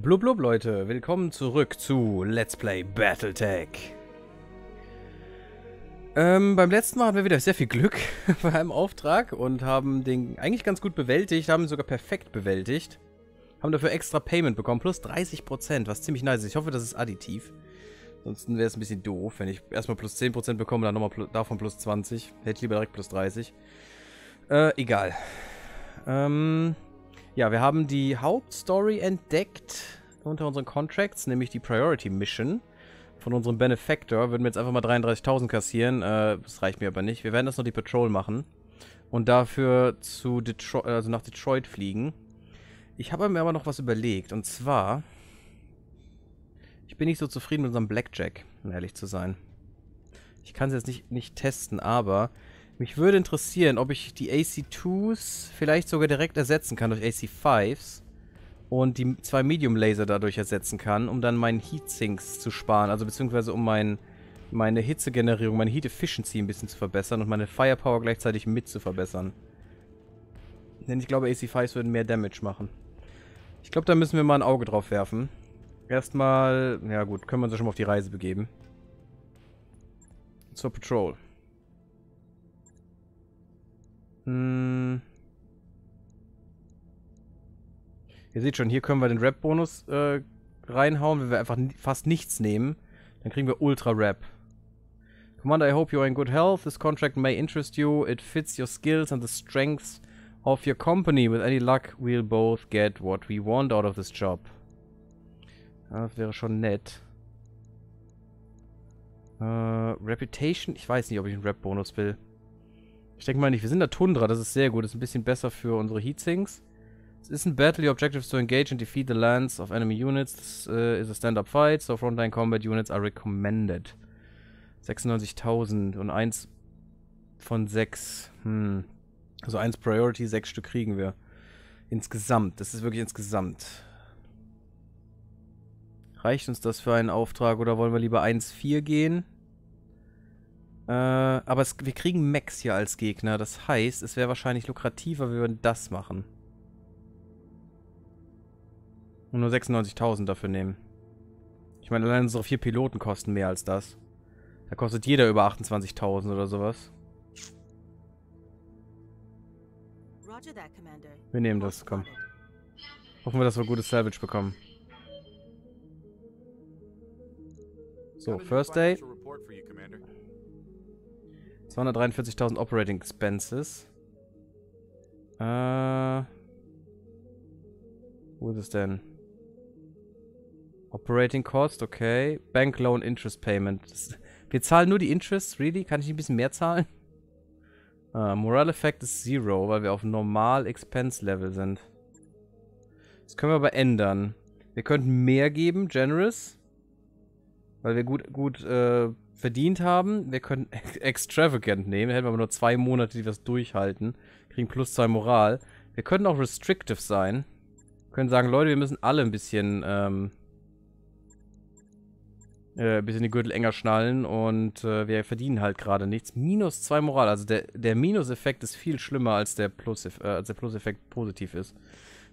Blub blub Leute, willkommen zurück zu Let's Play Battletech. Ähm, beim letzten Mal hatten wir wieder sehr viel Glück bei einem Auftrag und haben den eigentlich ganz gut bewältigt, haben ihn sogar perfekt bewältigt. Haben dafür extra Payment bekommen, plus 30%, was ziemlich nice ist. Ich hoffe, das ist additiv. Ansonsten wäre es ein bisschen doof, wenn ich erstmal plus 10% bekomme, dann nochmal davon plus 20. Hätte ich lieber direkt plus 30. Äh, egal. Ähm... Ja, wir haben die Hauptstory entdeckt unter unseren Contracts, nämlich die Priority Mission von unserem Benefactor. Würden wir jetzt einfach mal 33.000 kassieren. Äh, das reicht mir aber nicht. Wir werden das noch die Patrol machen und dafür zu Detroit, also nach Detroit fliegen. Ich habe mir aber noch was überlegt und zwar ich bin nicht so zufrieden mit unserem Blackjack, um ehrlich zu sein. Ich kann es jetzt nicht, nicht testen, aber mich würde interessieren, ob ich die AC2s vielleicht sogar direkt ersetzen kann durch AC5s und die zwei Medium Laser dadurch ersetzen kann, um dann meinen Heatsinks zu sparen, also beziehungsweise um mein, meine Hitzegenerierung, meine Heat Efficiency ein bisschen zu verbessern und meine Firepower gleichzeitig mit zu verbessern. Denn ich glaube, AC5s würden mehr Damage machen. Ich glaube, da müssen wir mal ein Auge drauf werfen. Erstmal, ja gut, können wir uns ja schon mal auf die Reise begeben. Zur Patrol. Hm. Ihr seht schon, hier können wir den Rap-Bonus äh, reinhauen, wenn wir einfach fast nichts nehmen. Dann kriegen wir Ultra-Rap. Commander, I hope you are in good health. This contract may interest you. It fits your skills and the strengths of your company. With any luck, we'll both get what we want out of this job. Das wäre schon nett. Äh, Reputation? Ich weiß nicht, ob ich einen Rap-Bonus will. Ich denke mal nicht. Wir sind der Tundra, das ist sehr gut. Das ist ein bisschen besser für unsere Heatsinks. Es ist ein Battle. Your objective is to engage and defeat the lands of enemy units. This uh, is a stand-up fight, so frontline combat units are recommended. 96.000 und eins von sechs. Hm. Also eins Priority, sechs Stück kriegen wir. Insgesamt. Das ist wirklich insgesamt. Reicht uns das für einen Auftrag oder wollen wir lieber 1-4 gehen? Äh, aber es, wir kriegen Max hier als Gegner. Das heißt, es wäre wahrscheinlich lukrativer, wir würden das machen. Und nur 96.000 dafür nehmen. Ich meine, allein unsere vier Piloten kosten mehr als das. Da kostet jeder über 28.000 oder sowas. Wir nehmen das, komm. Hoffen wir, dass wir gutes Salvage bekommen. So, First Day. 243.000 Operating Expenses. Äh. Wo ist es denn? Operating Cost, okay. Bank Loan Interest Payment. Das, wir zahlen nur die Interest, really? Kann ich ein bisschen mehr zahlen? Uh, Moral Effect ist Zero, weil wir auf Normal Expense Level sind. Das können wir aber ändern. Wir könnten mehr geben, Generous. Weil wir gut, gut äh, verdient haben. Wir können Extravagant nehmen. Hätten wir aber nur zwei Monate, die wir es durchhalten. Kriegen plus zwei Moral. Wir können auch Restrictive sein. Wir können sagen, Leute, wir müssen alle ein bisschen, ähm, äh, ein bisschen die Gürtel enger schnallen und äh, wir verdienen halt gerade nichts. Minus zwei Moral. Also der, der Minus-Effekt ist viel schlimmer, als der Plus-Effekt äh, als der Plus positiv ist.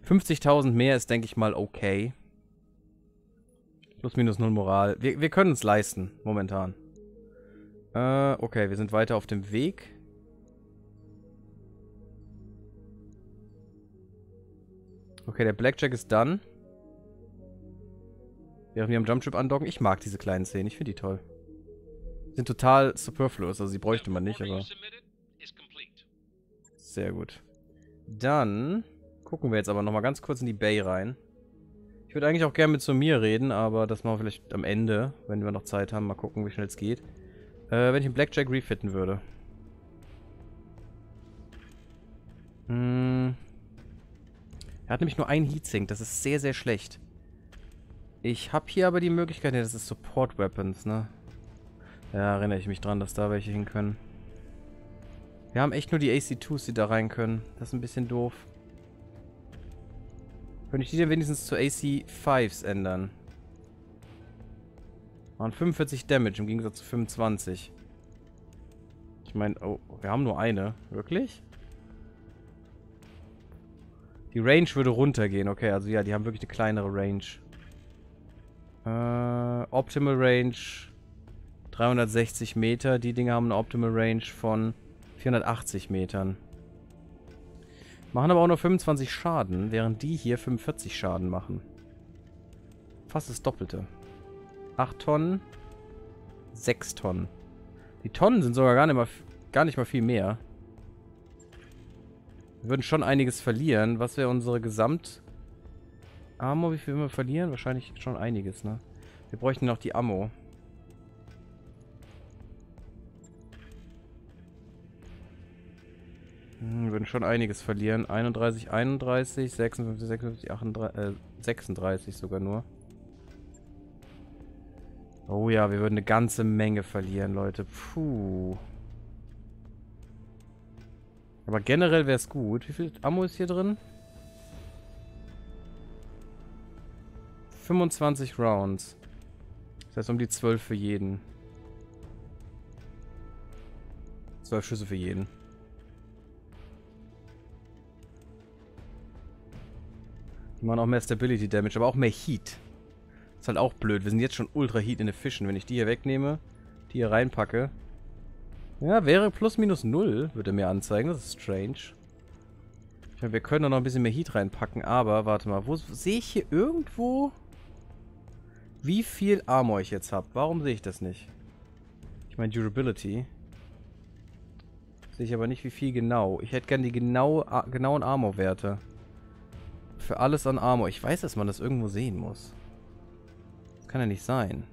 50.000 mehr ist, denke ich mal, okay. Plus minus null Moral. Wir, wir können es leisten, momentan. Äh, okay, wir sind weiter auf dem Weg. Okay, der Blackjack ist done. Während wir am Jumptrip andocken. Ich mag diese kleinen Szenen, ich finde die toll. Sind total superfluous, also sie bräuchte man nicht, aber... Sehr gut. Dann gucken wir jetzt aber nochmal ganz kurz in die Bay rein. Ich würde eigentlich auch gerne mit Sumir reden, aber das machen wir vielleicht am Ende, wenn wir noch Zeit haben. Mal gucken, wie schnell es geht. Äh, wenn ich einen Blackjack refitten würde. Hm. Er hat nämlich nur einen Heatsink. Das ist sehr, sehr schlecht. Ich habe hier aber die Möglichkeit... Ne, das ist Support Weapons, ne? Ja, erinnere ich mich dran, dass da welche hin können. Wir haben echt nur die AC2s, die da rein können. Das ist ein bisschen doof. Könnte ich die denn wenigstens zu AC5s ändern? Machen 45 Damage im Gegensatz zu 25. Ich meine, oh, wir haben nur eine. Wirklich? Die Range würde runtergehen. Okay, also ja, die haben wirklich eine kleinere Range. Äh, Optimal Range 360 Meter. Die Dinge haben eine Optimal Range von 480 Metern. Machen aber auch nur 25 Schaden, während die hier 45 Schaden machen. Fast das Doppelte. 8 Tonnen. 6 Tonnen. Die Tonnen sind sogar gar nicht mal, gar nicht mal viel mehr. Wir würden schon einiges verlieren. Was wäre unsere Gesamt... Ammo, wie viel wir verlieren? Wahrscheinlich schon einiges, ne? Wir bräuchten noch die Ammo. Hm, würden schon einiges verlieren. 31, 31, 56, 56, 38, äh, 36 sogar nur. Oh ja, wir würden eine ganze Menge verlieren, Leute. Puh. Aber generell wäre es gut. Wie viel Ammo ist hier drin? 25 Rounds. Das heißt um die 12 für jeden. 12 Schüsse für jeden. Die machen auch mehr Stability Damage, aber auch mehr Heat. Ist halt auch blöd. Wir sind jetzt schon ultra Heat in Efficient. Wenn ich die hier wegnehme, die hier reinpacke. Ja, wäre plus minus null, würde mir anzeigen. Das ist strange. Ich meine, wir können da noch ein bisschen mehr Heat reinpacken, aber warte mal, wo sehe ich hier irgendwo, wie viel Armor ich jetzt habe? Warum sehe ich das nicht? Ich meine Durability. Sehe ich aber nicht, wie viel genau. Ich hätte gern die genau, genauen Armor-Werte. Für alles an Armor. Ich weiß, dass man das irgendwo sehen muss. Kann ja nicht sein.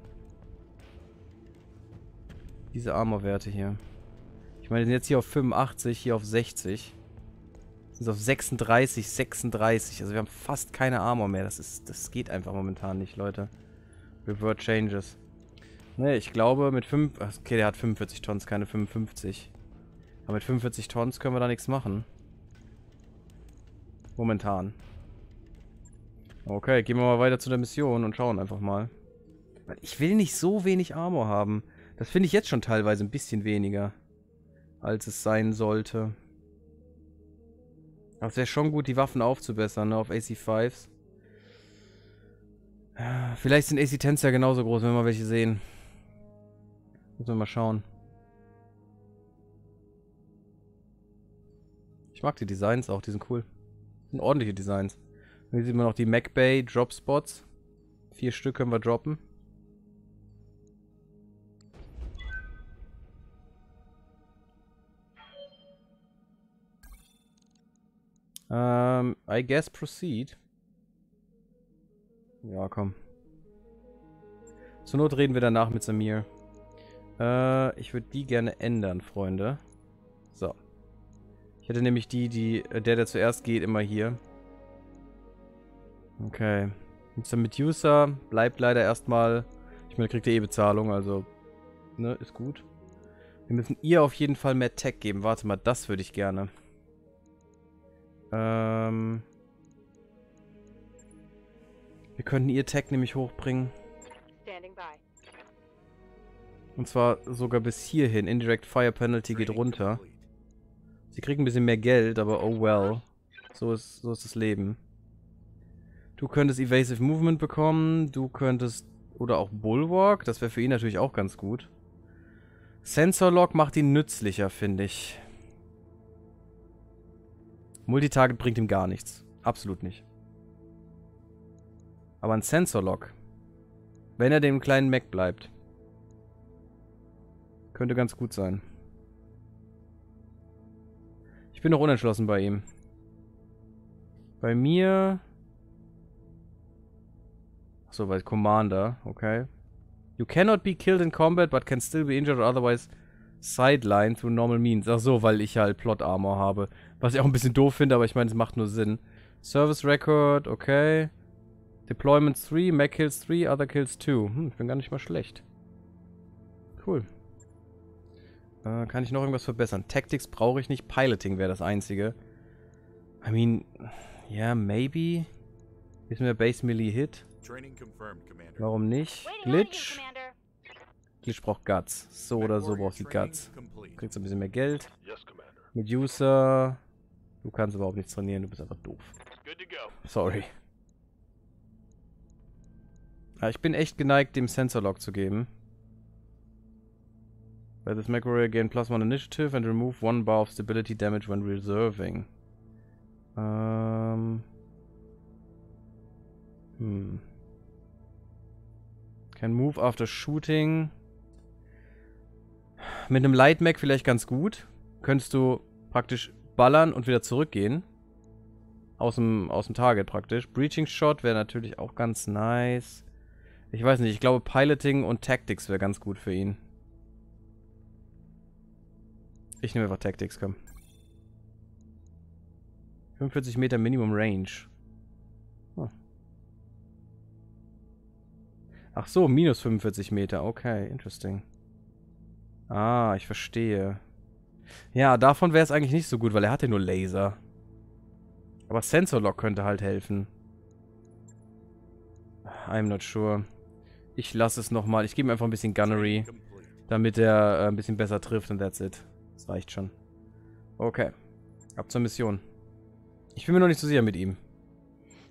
Diese Armor-Werte hier. Ich meine, die sind jetzt hier auf 85, hier auf 60. Sind auf 36, 36. Also wir haben fast keine Armor mehr. Das ist, das geht einfach momentan nicht, Leute. Revert Changes. Ne, ich glaube mit 5... Okay, der hat 45 Tons, keine 55. Aber mit 45 Tons können wir da nichts machen. Momentan. Okay, gehen wir mal weiter zu der Mission und schauen einfach mal. Ich will nicht so wenig Armor haben. Das finde ich jetzt schon teilweise ein bisschen weniger, als es sein sollte. Aber es wäre schon gut, die Waffen aufzubessern, ne, auf AC5s. Vielleicht sind AC-10s ja genauso groß, wenn wir mal welche sehen. Müssen wir mal schauen. Ich mag die Designs auch, die sind cool. Sind ordentliche Designs. Hier sieht man noch die MacBay Drop Spots. Vier Stück können wir droppen. Ähm, I guess proceed. Ja, komm. Zur Not reden wir danach mit Samir. Äh, ich würde die gerne ändern, Freunde. So. Ich hätte nämlich die, die, äh, der, der zuerst geht, immer hier. Okay. Mr. Medusa bleibt leider erstmal... Ich meine, kriegt ihr eh Bezahlung, also... Ne, ist gut. Wir müssen ihr auf jeden Fall mehr Tech geben. Warte mal, das würde ich gerne. Ähm... Wir könnten ihr Tech nämlich hochbringen. Und zwar sogar bis hierhin. Indirect Fire Penalty geht runter. Sie kriegt ein bisschen mehr Geld, aber oh well. So ist, so ist das Leben. Du könntest Evasive Movement bekommen. Du könntest... Oder auch Bulwark. Das wäre für ihn natürlich auch ganz gut. Sensor Lock macht ihn nützlicher, finde ich. Multitarget bringt ihm gar nichts. Absolut nicht. Aber ein Sensor Lock. Wenn er dem kleinen Mac bleibt. Könnte ganz gut sein. Ich bin noch unentschlossen bei ihm. Bei mir so, weil Commander, okay. You cannot be killed in combat, but can still be injured or otherwise sidelined through normal means. Ach so, weil ich halt Plot Armor habe. Was ich auch ein bisschen doof finde, aber ich meine, es macht nur Sinn. Service Record, okay. Deployments 3, Mac Kills 3, Other Kills 2. Hm, ich bin gar nicht mal schlecht. Cool. Äh, kann ich noch irgendwas verbessern? Tactics brauche ich nicht. Piloting wäre das einzige. I mean, yeah, maybe. Ist mir Base Melee Hit? Warum nicht? Glitch? Glitch braucht Guts. So oder so braucht sie Guts. Kriegst ein bisschen mehr Geld. Medusa. Du kannst überhaupt nichts trainieren, du bist einfach doof. Sorry. Ja, ich bin echt geneigt, dem Sensor Lock zu geben. By this macro gain plus one initiative and remove one bar of stability damage when reserving. Ähm. Hm. Can move after shooting. Mit einem Light Mag vielleicht ganz gut. Könntest du praktisch ballern und wieder zurückgehen. Aus dem, aus dem Target praktisch. Breaching Shot wäre natürlich auch ganz nice. Ich weiß nicht, ich glaube Piloting und Tactics wäre ganz gut für ihn. Ich nehme einfach Tactics, komm. 45 Meter Minimum Range. Ach so, minus 45 Meter. Okay, interesting. Ah, ich verstehe. Ja, davon wäre es eigentlich nicht so gut, weil er hatte nur Laser. Aber Sensor Lock könnte halt helfen. I'm not sure. Ich lasse es nochmal. Ich gebe ihm einfach ein bisschen Gunnery. Damit er äh, ein bisschen besser trifft und that's it. Das reicht schon. Okay. Ab zur Mission. Ich bin mir noch nicht so sicher mit ihm.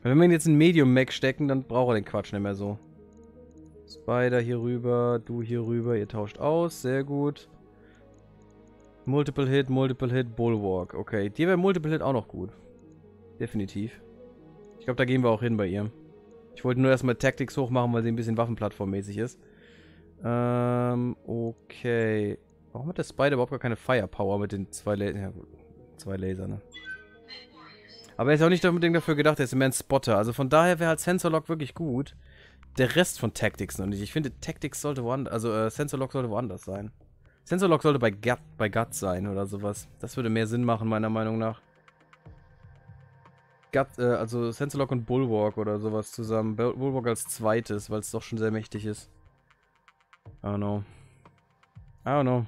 Wenn wir ihn jetzt in Medium Mac stecken, dann braucht er den Quatsch nicht mehr so. Spider hier rüber, du hier rüber, ihr tauscht aus, sehr gut. Multiple Hit, Multiple Hit, Bulwark. Okay, dir wäre Multiple Hit auch noch gut. Definitiv. Ich glaube, da gehen wir auch hin bei ihr. Ich wollte nur erstmal Tactics hochmachen, weil sie ein bisschen waffenplattformmäßig ist. Ähm, okay. Warum hat der Spider überhaupt gar keine Firepower mit den zwei, La ja, zwei Laser, ne? Aber er ist auch nicht unbedingt dafür gedacht, er ist ein Spotter. Also von daher wäre halt Sensor Lock wirklich gut. Der Rest von Tactics noch nicht. Ich finde, Tactics sollte woanders, also äh, Sensor Lock sollte woanders sein. Sensor Lock sollte bei Gut, bei Gut sein oder sowas. Das würde mehr Sinn machen, meiner Meinung nach. Gut, äh, also Sensor Lock und Bulwark oder sowas zusammen. Bulwark als zweites, weil es doch schon sehr mächtig ist. I don't know. I don't know.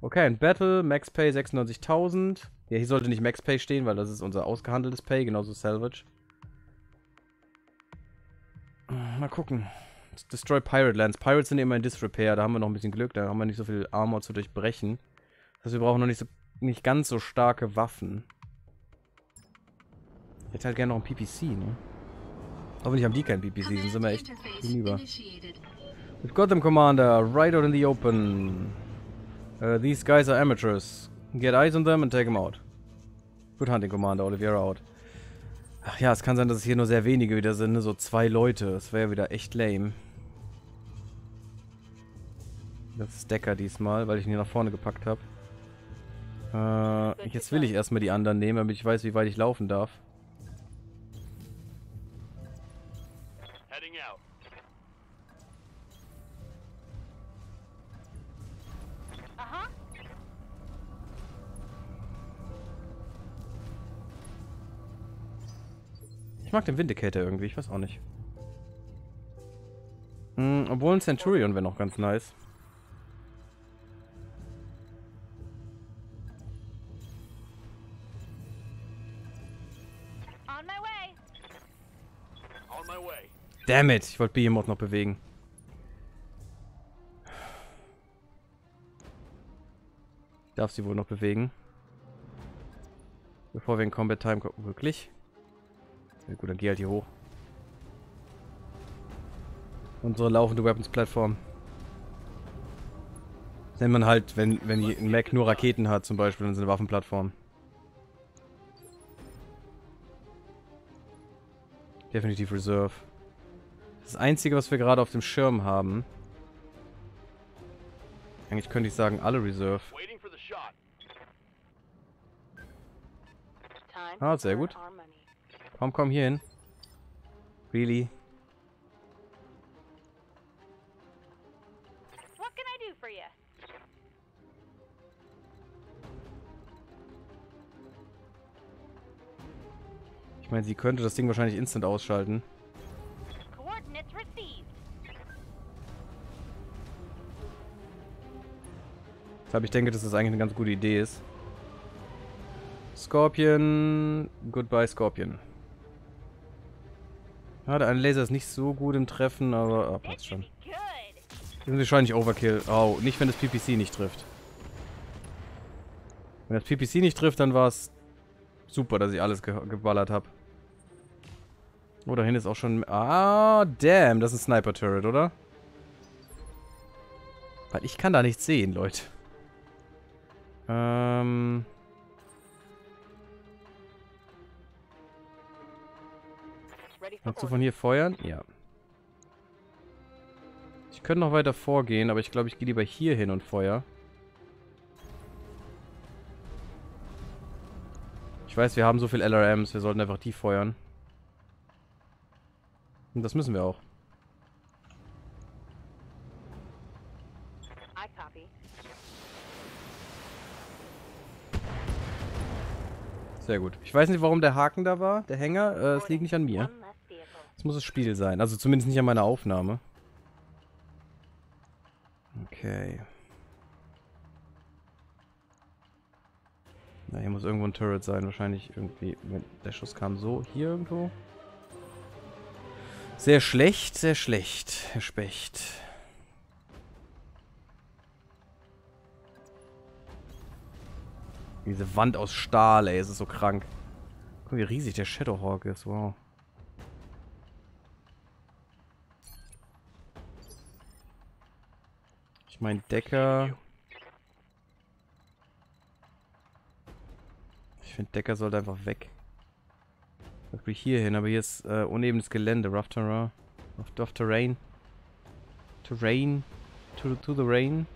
Okay, ein Battle, Max Pay 96.000. Ja, hier sollte nicht Max Pay stehen, weil das ist unser ausgehandeltes Pay, genauso Salvage. Mal gucken. Destroy Pirate Lands. Pirates sind immer in Disrepair, da haben wir noch ein bisschen Glück, da haben wir nicht so viel Armor zu durchbrechen. Das heißt, wir brauchen noch nicht, so, nicht ganz so starke Waffen. Hätte halt gerne noch ein PPC, ne? Hoffentlich haben die kein PPC, dann sind wir echt hinüber. We've got them, Commander. Right out in the open. Uh, these guys are amateurs. Get eyes on them and take them out. Good hunting, Commander. Oliveira out. Ach ja, es kann sein, dass es hier nur sehr wenige wieder sind, ne? so zwei Leute. Das wäre ja wieder echt lame. Das ist Decker diesmal, weil ich ihn hier nach vorne gepackt habe. Äh, jetzt will ich erstmal die anderen nehmen, damit ich weiß, wie weit ich laufen darf. Ich mag den Vindicator irgendwie, ich weiß auch nicht. Mhm, obwohl ein Centurion wäre noch ganz nice. Damn it, ich wollte Behemoth noch bewegen. Ich darf sie wohl noch bewegen. Bevor wir in Combat Time kommen. Wirklich? Ja, gut, dann geh halt hier hoch. Unsere laufende Weapons-Plattform. Nennt man halt, wenn, wenn ein Mac nur Raketen hat, zum Beispiel, dann ist eine Waffenplattform. Definitiv Reserve. Das Einzige, was wir gerade auf dem Schirm haben. Eigentlich könnte ich sagen, alle Reserve. Ah, sehr gut. Komm, komm hier hin. Really? Ich meine, sie könnte das Ding wahrscheinlich instant ausschalten. Deshalb ich denke, dass das eigentlich eine ganz gute Idee ist. Scorpion. Goodbye, Scorpion. Ja, der eine Laser ist nicht so gut im Treffen, aber oh, passt schon. Das ist wahrscheinlich Overkill. Oh, nicht wenn das PPC nicht trifft. Wenn das PPC nicht trifft, dann war es super, dass ich alles ge geballert habe. Oh, da hinten ist auch schon... Ah, damn, das ist ein Sniper-Turret, oder? Weil ich kann da nichts sehen, Leute. Ähm... Kannst du von hier feuern? Ja. Ich könnte noch weiter vorgehen, aber ich glaube, ich gehe lieber hier hin und feuer. Ich weiß, wir haben so viel LRMs, wir sollten einfach die feuern. Und das müssen wir auch. Sehr gut. Ich weiß nicht, warum der Haken da war, der Hänger. Äh, es liegt nicht an mir. Es muss das Spiel sein. Also zumindest nicht an meiner Aufnahme. Okay. Na, hier muss irgendwo ein Turret sein. Wahrscheinlich irgendwie, der Schuss kam so. Hier irgendwo. Sehr schlecht, sehr schlecht, Herr Specht. Diese Wand aus Stahl, ey, es ist so krank. Guck, wie riesig der Shadowhawk ist, wow. Ich mein Decker... Ich finde, Decker sollte einfach weg. Beispiel hier hin, aber hier ist äh, unebenes Gelände, rough terrain. Rough, rough terrain. Terrain. To, to the rain.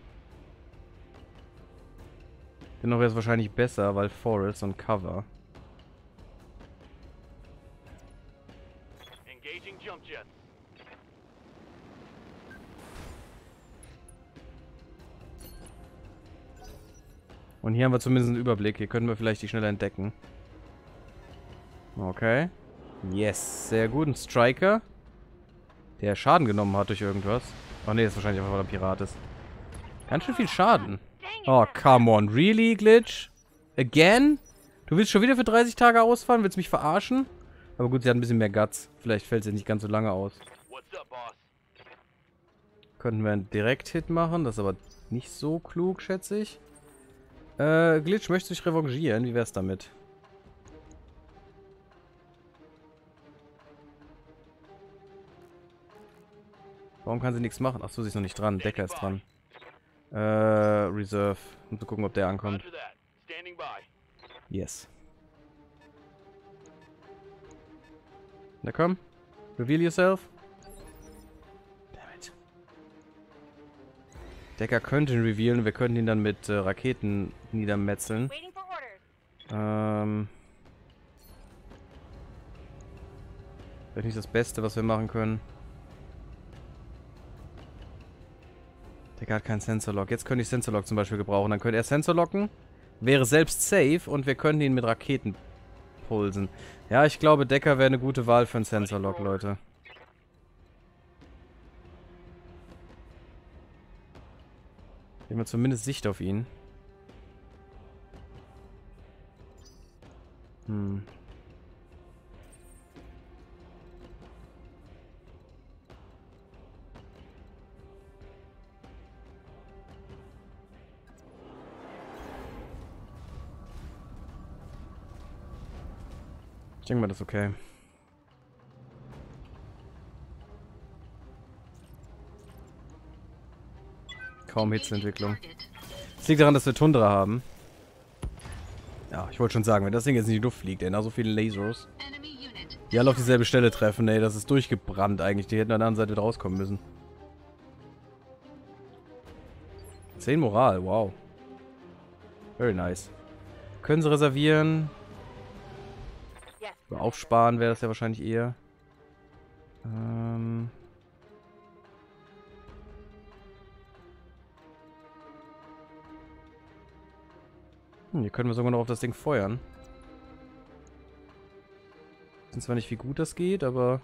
Dennoch wäre es wahrscheinlich besser, weil Forest und Cover. Und hier haben wir zumindest einen Überblick. Hier können wir vielleicht die schneller entdecken. Okay. Yes, sehr gut. Ein Striker. Der Schaden genommen hat durch irgendwas. Ach nee, das ist wahrscheinlich einfach, weil er Pirat ist. Ganz schön viel Schaden. Oh, come on. Really, Glitch? Again? Du willst schon wieder für 30 Tage ausfahren? Willst mich verarschen? Aber gut, sie hat ein bisschen mehr Guts. Vielleicht fällt sie nicht ganz so lange aus. Könnten wir einen Direkt-Hit machen. Das ist aber nicht so klug, schätze ich. Äh, Glitch, möchtest du dich revanchieren? Wie wär's damit? Warum kann sie nichts machen? Achso, sie ist noch nicht dran. Decker ist dran. Äh, Reserve. Um zu gucken, ob der ankommt. Yes. Na komm. Reveal yourself. Damn Decker könnte ihn revealen. Wir könnten ihn dann mit äh, Raketen niedermetzeln. Ähm... Vielleicht nicht das Beste, was wir machen können. Der hat keinen Sensor-Lock. Jetzt könnte ich Sensor-Lock zum Beispiel gebrauchen. Dann könnte er Sensor locken, wäre selbst safe und wir könnten ihn mit Raketen pulsen. Ja, ich glaube, Decker wäre eine gute Wahl für einen Sensor-Lock, Leute. Haben wir zumindest Sicht auf ihn. Hm. Denke mal, das ist okay. Kaum Hitzeentwicklung. Es liegt daran, dass wir Tundra haben. Ja, ich wollte schon sagen, wenn das Ding jetzt in die Luft fliegt, ey, na so viele Lasers. Die alle auf dieselbe Stelle treffen, ey, das ist durchgebrannt eigentlich. Die hätten an der anderen Seite rauskommen müssen. 10 Moral, wow. Very nice. Können sie reservieren. Aufsparen wäre das ja wahrscheinlich eher. Ähm... Hm, hier können wir sogar noch auf das Ding feuern. Ich weiß zwar nicht, wie gut das geht, aber...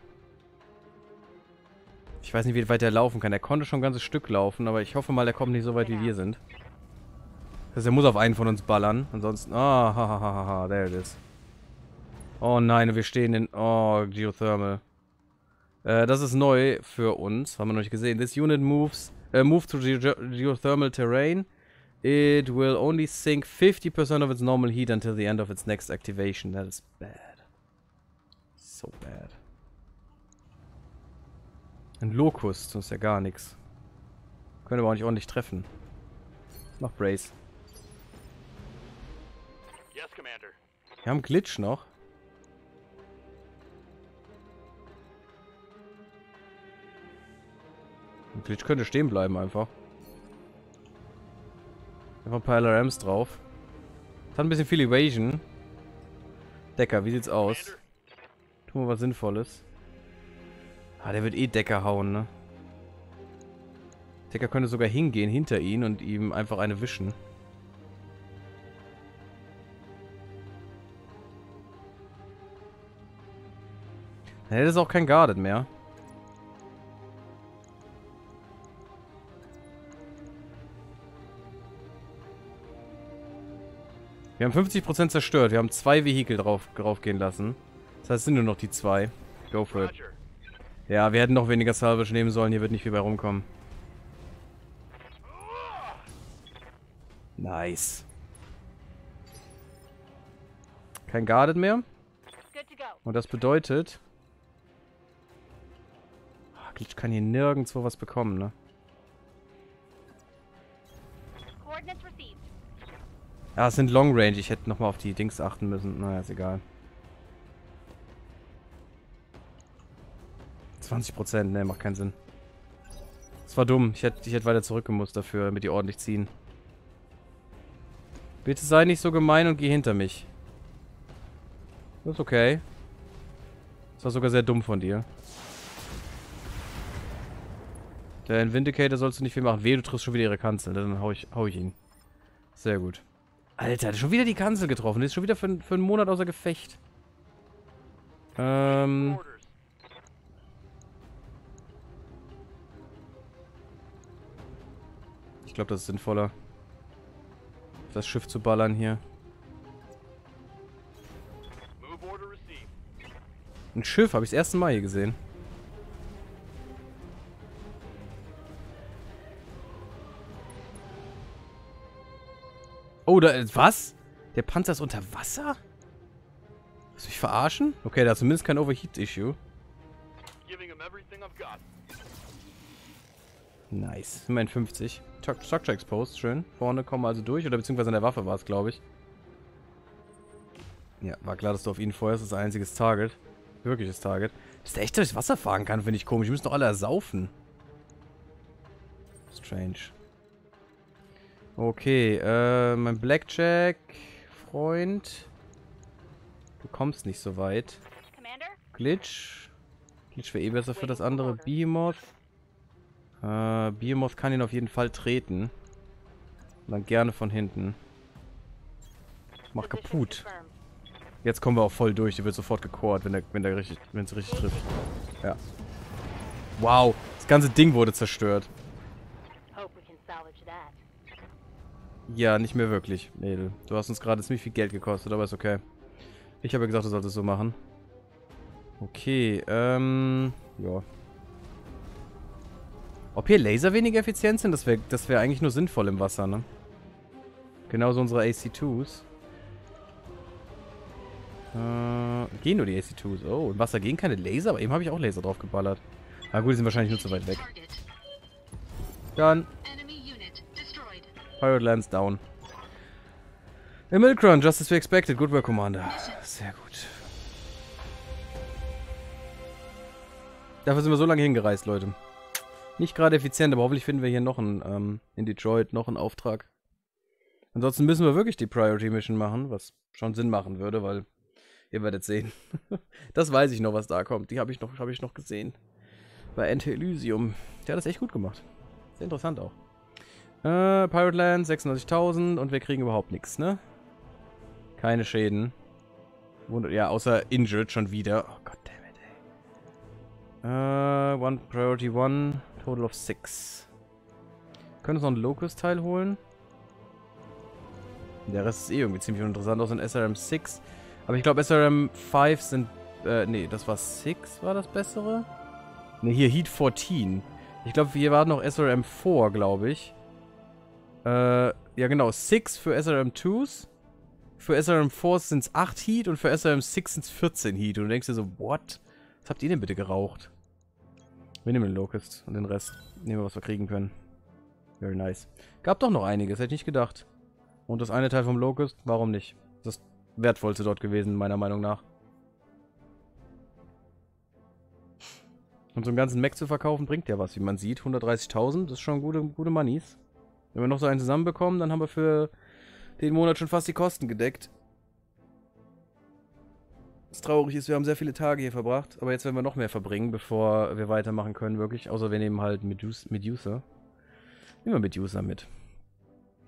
Ich weiß nicht, wie weit er laufen kann. Er konnte schon ein ganzes Stück laufen, aber ich hoffe mal, er kommt nicht so weit, wie wir sind. Das heißt, er muss auf einen von uns ballern. Ansonsten... Ah, oh, hahaha, there it is. Oh nein, wir stehen in... Oh, Geothermal. Äh, das ist neu für uns. Haben wir noch nicht gesehen. This unit moves... Uh, move to ge geothermal terrain. It will only sink 50% of its normal heat until the end of its next activation. That is bad. So bad. Ein Locust, das ist ja gar nichts. Können aber auch nicht ordentlich treffen. Noch Brace. Yes, Commander. Wir haben Glitch noch. Glitch könnte stehen bleiben einfach. Einfach ein paar LRMs drauf. Das hat ein bisschen viel Evasion. Decker, wie sieht's aus? Tun wir was Sinnvolles. Ah, der wird eh Decker hauen, ne? Decker könnte sogar hingehen hinter ihn und ihm einfach eine wischen. Dann hätte es auch kein Guarded mehr. Wir haben 50% zerstört. Wir haben zwei Vehikel drauf, draufgehen lassen. Das heißt, es sind nur noch die zwei. Go for it. Ja, wir hätten noch weniger Salvage nehmen sollen. Hier wird nicht viel bei rumkommen. Nice. Kein Guarded mehr. Und das bedeutet... Ah, Glitch kann hier nirgendwo was bekommen, ne? Ja, es sind Long Range. Ich hätte nochmal auf die Dings achten müssen. Naja, ist egal. 20%, ne, macht keinen Sinn. Das war dumm. Ich hätte, ich hätte weiter zurückgemusst dafür, damit die ordentlich ziehen. Bitte sei nicht so gemein und geh hinter mich. Das ist okay. Das war sogar sehr dumm von dir. Der Vindicator sollst du nicht viel machen. Weh, du triffst schon wieder ihre Kanzel. Dann hau ich, hau ich ihn. Sehr gut. Alter, schon wieder die Kanzel getroffen. Ist schon wieder für, für einen Monat außer Gefecht. Ähm... Ich glaube, das ist sinnvoller. Das Schiff zu ballern hier. Ein Schiff, habe ich das erste Mal hier gesehen. Oh, da, was? Der Panzer ist unter Wasser? Willst du mich verarschen? Okay, da hat zumindest kein Overheat-Issue. Nice. Immerhin 50. Struct- Structure Exposed, schön. Vorne kommen wir also durch, oder beziehungsweise an der Waffe war es, glaube ich. Ja, war klar, dass du auf ihn feuerst. Das ist ein einziges Target. Wirkliches Target. Dass der echt durchs Wasser fahren kann, finde ich komisch. Die müssen doch alle ersaufen. Strange. Okay, äh, mein Blackjack-Freund. Du kommst nicht so weit. Glitch. Glitch wäre eh besser für das andere. Behemoth. Äh, Behemoth kann ihn auf jeden Fall treten. Und dann gerne von hinten. Mach kaputt. Jetzt kommen wir auch voll durch. Der wird sofort gecored, wenn der, wenn der richtig, wenn es richtig trifft. Ja. Wow. Das ganze Ding wurde zerstört. Hope we can salvage that. Ja, nicht mehr wirklich, Mädel. Du hast uns gerade ziemlich viel Geld gekostet, aber ist okay. Ich habe ja gesagt, du solltest es so machen. Okay, ähm... Ja. Ob hier Laser weniger effizient sind, das wäre das wär eigentlich nur sinnvoll im Wasser, ne? Genauso unsere AC2s. Äh, gehen nur die AC2s. Oh, im Wasser gehen keine Laser, aber eben habe ich auch Laser drauf geballert. Na gut, die sind wahrscheinlich nur zu weit weg. Dann. Pirate Lands down. Im Milkrun, just as we expected. Good work, Commander. Sehr gut. Dafür sind wir so lange hingereist, Leute. Nicht gerade effizient, aber hoffentlich finden wir hier noch einen, ähm, in Detroit, noch einen Auftrag. Ansonsten müssen wir wirklich die Priority Mission machen, was schon Sinn machen würde, weil ihr werdet sehen. das weiß ich noch, was da kommt. Die habe ich, noch- hab ich noch gesehen. Bei Ente Elysium. Der hat das echt gut gemacht. Sehr interessant auch. Äh, Pirate Land, 96.000 und wir kriegen überhaupt nichts, ne? Keine Schäden. Ja, außer Injured schon wieder. Oh Gott damn it, ey. Äh, one Priority One, Total of 6. Können uns noch einen Locust-Teil holen. Der Rest ist eh irgendwie ziemlich uninteressant, außer ein SRM 6. Aber ich glaube, SRM 5 sind. Äh, nee, das war 6, war das bessere? Ne, hier Heat 14. Ich glaube, hier war noch SRM 4, glaube ich. Äh, ja genau, 6 für SRM 2s. Für SRM 4 sind es 8 Heat und für SRM 6 sind es 14 Heat. Und du denkst dir so, what? Was habt ihr denn bitte geraucht? Wir nehmen den Locust und den Rest. Nehmen wir, was wir kriegen können. Very nice. Gab doch noch einiges, hätte ich nicht gedacht. Und das eine Teil vom Locust, warum nicht? Das wertvollste dort gewesen, meiner Meinung nach. Und so einen ganzen Mac zu verkaufen, bringt ja was, wie man sieht. 130.000, das ist schon gute, gute Moneys. Wenn wir noch so einen zusammenbekommen, dann haben wir für den Monat schon fast die Kosten gedeckt. Was traurig ist, wir haben sehr viele Tage hier verbracht, aber jetzt werden wir noch mehr verbringen, bevor wir weitermachen können, wirklich. Außer wir nehmen halt Medus Medusa. Nehmen wir Medusa mit.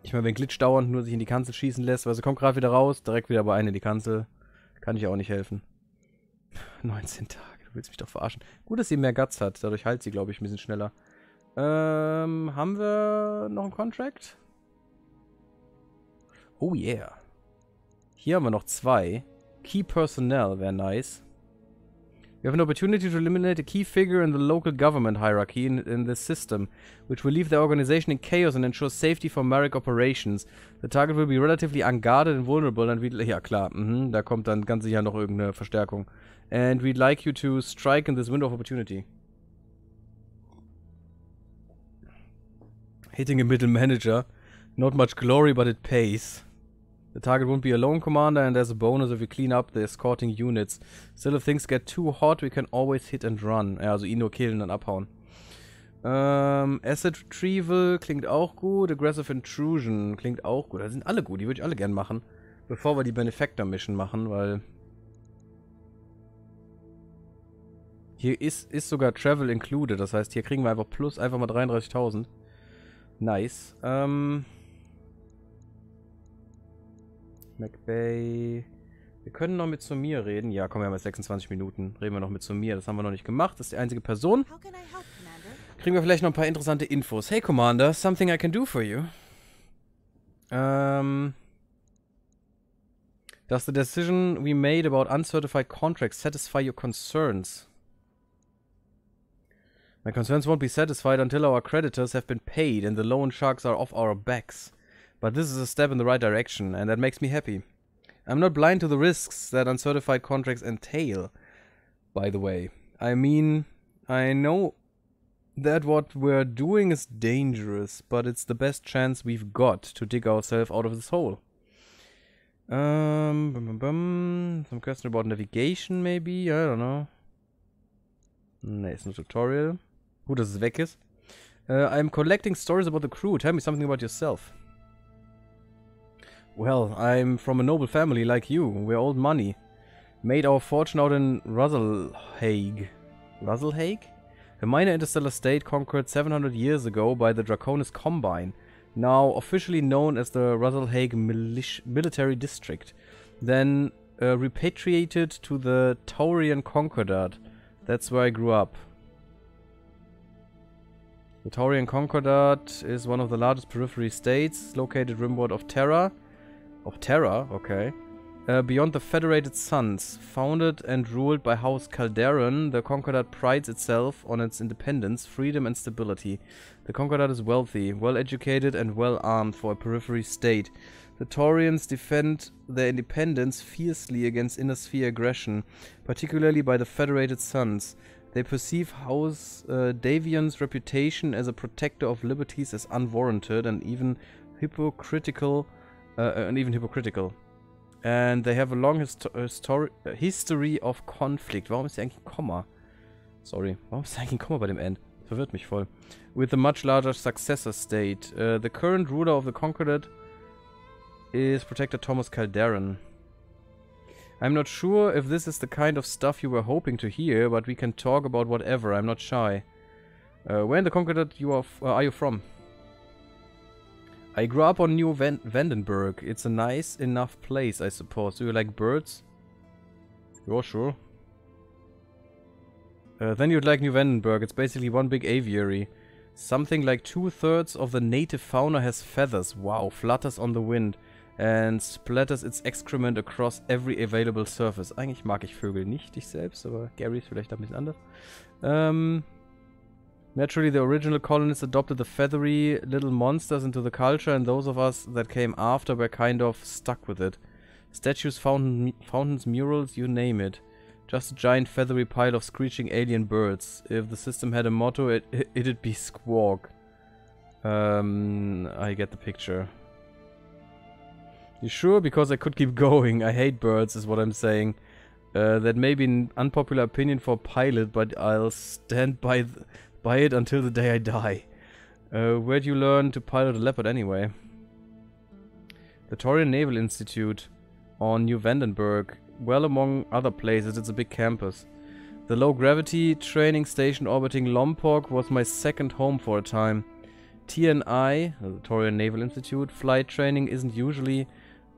Ich meine, wenn Glitch dauernd nur sich in die Kanzel schießen lässt, weil sie kommt gerade wieder raus, direkt wieder bei einer in die Kanzel, kann ich auch nicht helfen. 19 Tage, du willst mich doch verarschen. Gut, dass sie mehr Guts hat, dadurch heilt sie, glaube ich, ein bisschen schneller. Ähm, haben wir noch einen Contract? Oh yeah. Hier haben wir noch zwei. Key Personnel wäre nice. We have an opportunity to eliminate a key figure in the local government hierarchy in, in this system, which will leave the organization in chaos and ensure safety for Marek operations. The target will be relatively unguarded and vulnerable and we'd... Ja, klar, mhm, da kommt dann ganz sicher noch irgendeine Verstärkung. And we'd like you to strike in this window of opportunity. Hitting a middle manager. Not much glory, but it pays. The target won't be a lone commander, and there's a bonus if we clean up the escorting units. Still, if things get too hot, we can always hit and run. Ja, also ihn nur killen und abhauen. Ähm, Asset Retrieval klingt auch gut. Aggressive Intrusion klingt auch gut. Das sind alle gut, die würde ich alle gern machen. Bevor wir die Benefactor Mission machen, weil... Hier ist, ist sogar Travel included, das heißt, hier kriegen wir einfach plus einfach mal 33.000. Nice. Ähm... McBay. Wir können noch mit Sumir reden. Ja, komm, wir haben jetzt 26 Minuten. Reden wir noch mit Sumir. Das haben wir noch nicht gemacht. Das ist die einzige Person. Kriegen wir vielleicht noch ein paar interessante Infos. Hey, Commander. Something I can do for you. Ähm... Does the decision we made about uncertified contracts satisfy your concerns? My concerns won't be satisfied until our creditors have been paid and the loan sharks are off our backs. But this is a step in the right direction, and that makes me happy. I'm not blind to the risks that uncertified contracts entail, by the way. I mean, I know that what we're doing is dangerous, but it's the best chance we've got to dig ourselves out of this hole. Um, bum, bum, bum. Some question about navigation, maybe? I don't know. Nee, ist nur Tutorial. Gut, dass es weg ist. Uh, I'm collecting stories about the crew. Tell me something about yourself. Well, I'm from a noble family like you. We're old money. Made our fortune out in Russellhague. Russellhague? A minor interstellar state conquered 700 years ago by the Draconis Combine, now officially known as the Milish- Military District. Then uh, repatriated to the Taurian Concordat. That's where I grew up. The Taurian Concordat is one of the largest periphery states, located rimward of Terra. Of Terra, okay. Uh, beyond the Federated Suns, founded and ruled by House Calderon, the Concordat prides itself on its independence, freedom, and stability. The Concordat is wealthy, well educated, and well armed for a periphery state. The Taurians defend their independence fiercely against inner sphere aggression, particularly by the Federated Suns. They perceive House uh, Davion's reputation as a protector of liberties as unwarranted and even hypocritical, uh, and even hypocritical. And they have a long histo uh, history of conflict. Warum ist hier eigentlich ein Komma? Sorry, warum ist hier eigentlich ein Komma bei dem End? Verwirrt mich voll. With a much larger successor state. Uh, the current ruler of the Concordat is Protector Thomas Calderon. I'm not sure if this is the kind of stuff you were hoping to hear, but we can talk about whatever. I'm not shy. Uh, where in the Concordat you are, uh, are you from? I grew up on New Van Vandenberg. It's a nice enough place, I suppose. Do you like birds? Yeah, sure. Uh, then you'd like New Vandenberg. It's basically one big aviary. Something like two-thirds of the native fauna has feathers. Wow, flutters on the wind. And splatters its excrement across every available surface. Eigentlich mag ich Vögel nicht, ich selbst, aber Gary ist vielleicht ein bisschen anders. Um, Naturally, the original colonists adopted the feathery little monsters into the culture, and those of us that came after were kind of stuck with it. Statues, fountain, fountains, murals, you name it. Just a giant feathery pile of screeching alien birds. If the system had a motto, it, it'd be squawk. Um, I get the picture. You sure? Because I could keep going. I hate birds, is what I'm saying. Uh, that may be an unpopular opinion for a pilot, but I'll stand by by it until the day I die. Uh, where'd you learn to pilot a leopard anyway? The Torian Naval Institute on New Vandenberg. Well, among other places, it's a big campus. The low gravity training station orbiting Lompoc was my second home for a time. TNI, the Torian Naval Institute, flight training isn't usually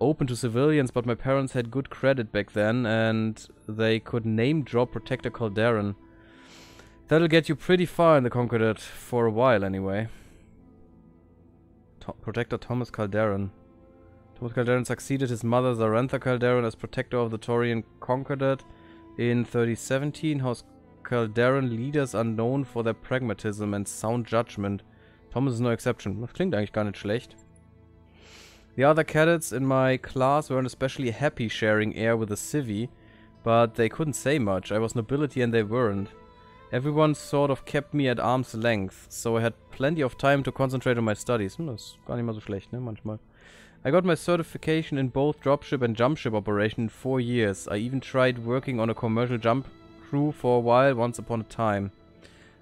open to civilians, but my parents had good credit back then and they could name drop Protector Calderon. That'll get you pretty far in the Concordat, for a while anyway. To Protector Thomas Calderon. Thomas Calderon succeeded his mother Zarantha Calderon as Protector of the Torian Concordat in 3017. House Calderon leaders are known for their pragmatism and sound judgment. Thomas is no exception. Das klingt eigentlich gar nicht schlecht. The other cadets in my class weren't especially happy sharing air with a civvy, but they couldn't say much. I was nobility and they weren't. Everyone sort of kept me at arm's length, so I had plenty of time to concentrate on my studies. Hm, das gar nicht mal so schlecht, ne, manchmal. I got my certification in both dropship and jumpship operation in four years. I even tried working on a commercial jump crew for a while once upon a time.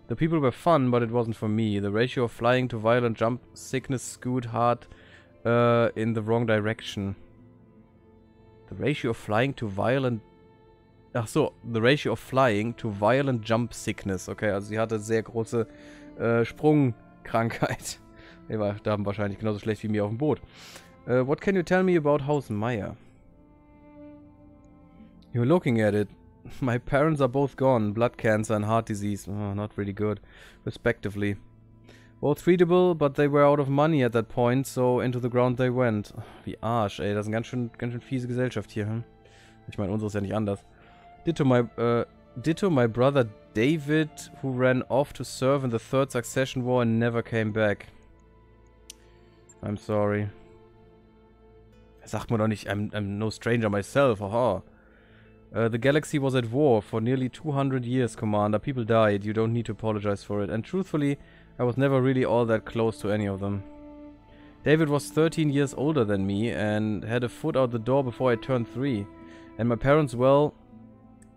The people were fun, but it wasn't for me. The ratio of flying to violent jump sickness skewed hard uh, in the wrong direction. The ratio of flying to violent... Ach so, the ratio of flying to violent jump sickness. Okay, also sie hatte sehr große äh, Sprungkrankheit. Die war da wahrscheinlich genauso schlecht wie mir auf dem Boot. Uh, what can you tell me about Haus Meyer? You're looking at it. My parents are both gone. Blood cancer and heart disease. Oh, not really good. Respectively. Both treatable, but they were out of money at that point, so into the ground they went. Wie Arsch, ey. Das ist eine ganz schön, ganz schön fiese Gesellschaft hier, hm? Ich meine, unsere ist ja nicht anders. Ditto my, uh, ditto my brother David, who ran off to serve in the Third Succession War and never came back. I'm sorry. Sagt man doch nicht, I'm, I'm no stranger myself, haha. Uh, the galaxy was at war for nearly 200 years, Commander. People died. You don't need to apologize for it. And truthfully, I was never really all that close to any of them. David was 13 years older than me and had a foot out the door before I turned 3. And my parents, well,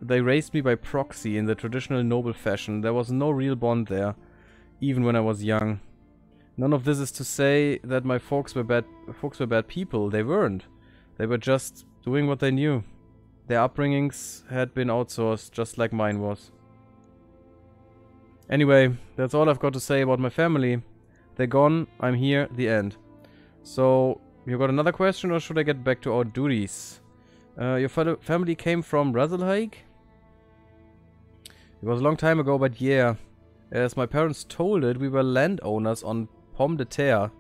they raised me by proxy in the traditional noble fashion. There was no real bond there, even when I was young. None of this is to say that my folks were bad folks were bad people. They weren't. They were just doing what they knew. Their upbringings had been outsourced, just like mine was. Anyway, that's all I've got to say about my family. They're gone, I'm here, the end. So, you got another question or should I get back to our duties? Uh, your family came from Razelhaig? It was a long time ago, but yeah. As my parents told it, we were landowners on Pomme de Terre.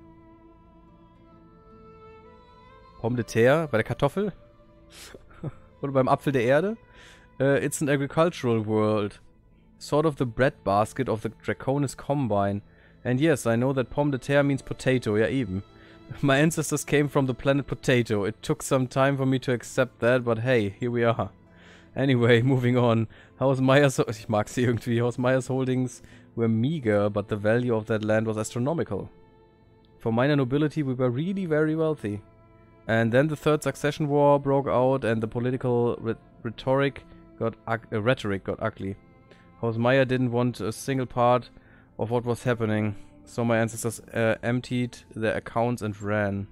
Pomme de Terre? Bei der Kartoffel? Oder beim Apfel der Erde? Uh, it's an agricultural world. Sort of the breadbasket of the Draconis Combine. And yes, I know that pomme de terre means potato, yeah even. My ancestors came from the planet Potato. It took some time for me to accept that, but hey, here we are. Anyway, moving on. Haus Myers, ich mag sie irgendwie, Haus Myers Holdings were meager, but the value of that land was astronomical. For minor nobility, we were really very wealthy. And then the Third Succession War broke out, and the political rhetoric got uh, rhetoric got ugly. Hausmeier didn't want a single part of what was happening, so my ancestors uh, emptied their accounts and ran.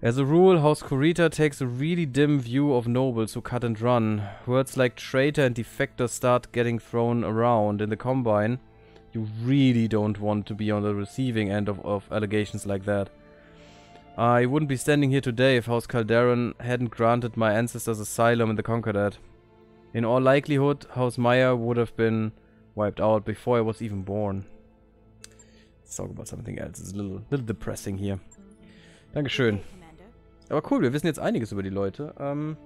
As a rule, House Kurita takes a really dim view of nobles who cut and run. Words like traitor and defector start getting thrown around in the Combine. You really don't want to be on the receiving end of, of allegations like that. I wouldn't be standing here today if House Calderon hadn't granted my ancestors asylum in the Concordat. In all likelihood, House Meyer would have been wiped out before I was even born. Let's talk about something else. It's a little, little depressing here. Dankeschön. Aber cool, wir wissen jetzt einiges über die Leute. Ähm,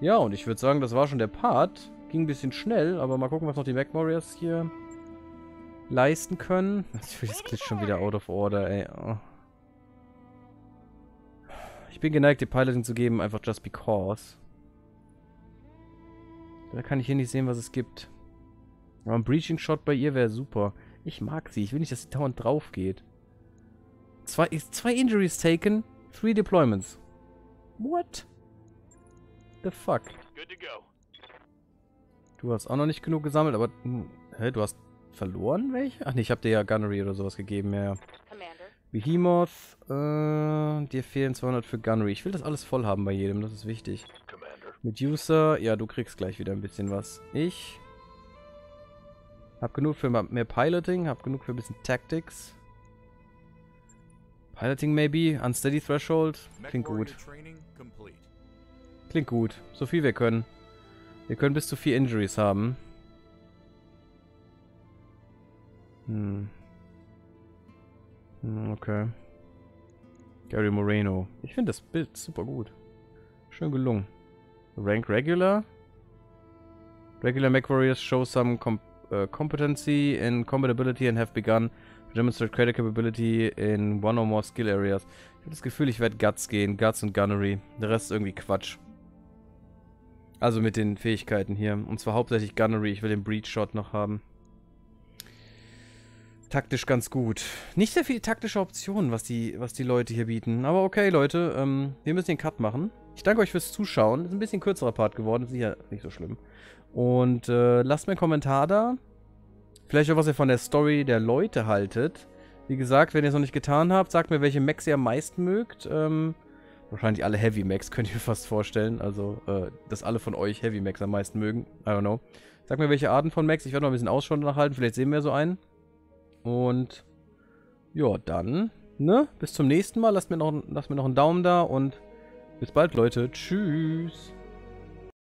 ja, und ich würde sagen, das war schon der Part. Ging ein bisschen schnell, aber mal gucken, was noch die Mac Warriors hier leisten können. Natürlich ist Glitch schon wieder out of order, ey. Oh. Ich bin geneigt, die Piloting zu geben, einfach just because. Da kann ich hier nicht sehen, was es gibt. Aber ein Breaching Shot bei ihr wäre super. Ich mag sie. Ich will nicht, dass sie dauernd drauf geht. Zwei, zwei Injuries taken, three deployments. What? The fuck? Good to go. Du hast auch noch nicht genug gesammelt, aber... Hm, hä, du hast verloren welche? Ach nee, ich hab dir ja Gunnery oder sowas gegeben, ja. Behemoth, äh, dir fehlen 200 für Gunnery. Ich will das alles voll haben bei jedem, das ist wichtig. Commander. Medusa, ja, du kriegst gleich wieder ein bisschen was. Ich hab genug für mehr Piloting, hab genug für ein bisschen Tactics. Piloting maybe, Unsteady Threshold, klingt gut. Klingt gut, so viel wir können. Wir können bis zu vier Injuries haben. Hm. Hm, okay. Gary Moreno. Ich finde das Bild super gut. Schön gelungen. Rank Regular. Regular Mech Warriors show some com uh, competency in combat ability and have begun to demonstrate credit capability in one or more skill areas. Ich habe das Gefühl, ich werde Guts gehen. Guts und Gunnery. Der Rest ist irgendwie Quatsch. Also mit den Fähigkeiten hier. Und zwar hauptsächlich Gunnery. Ich will den Breach Shot noch haben. Taktisch ganz gut. Nicht sehr viele taktische Optionen, was die, was die Leute hier bieten. Aber okay, Leute, ähm, wir müssen den Cut machen. Ich danke euch fürs Zuschauen. Ist ein bisschen kürzerer Part geworden, ist sicher nicht so schlimm. Und äh, lasst mir einen Kommentar da. Vielleicht auch, was ihr von der Story der Leute haltet. Wie gesagt, wenn ihr es noch nicht getan habt, sagt mir, welche Mechs ihr am meisten mögt. Ähm, wahrscheinlich alle Heavy Mechs, könnt ihr mir fast vorstellen. Also, äh, dass alle von euch Heavy Mechs am meisten mögen. I don't know. Sagt mir, welche Arten von Mechs. Ich werde noch ein bisschen Ausschau nachhalten. Vielleicht sehen wir so einen. Und ja, dann, ne? Bis zum nächsten Mal. Lasst mir noch, lasst mir noch einen Daumen da und bis bald, Leute. Tschüss.